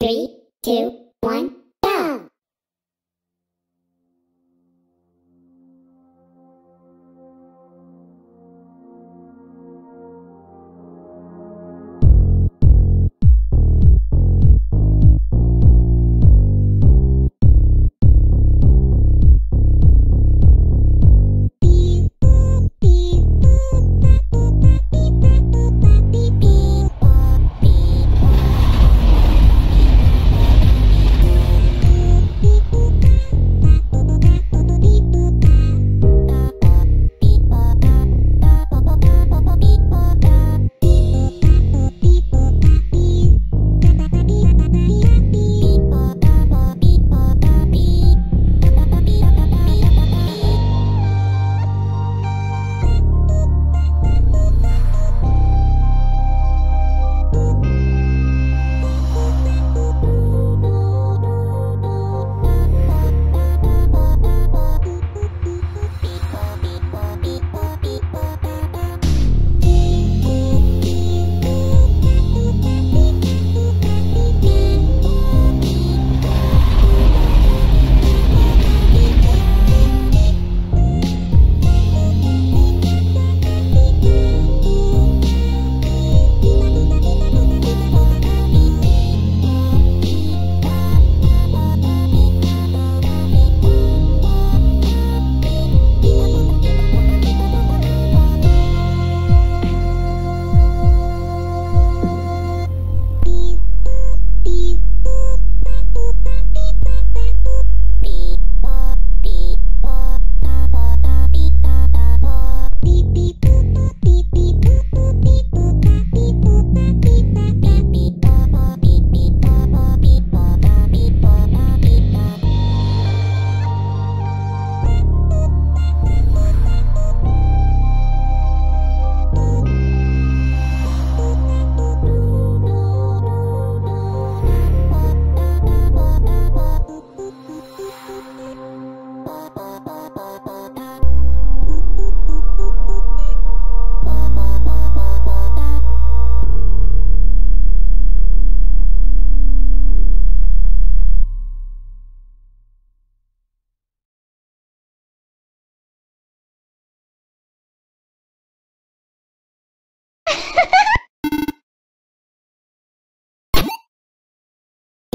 Three, two, one,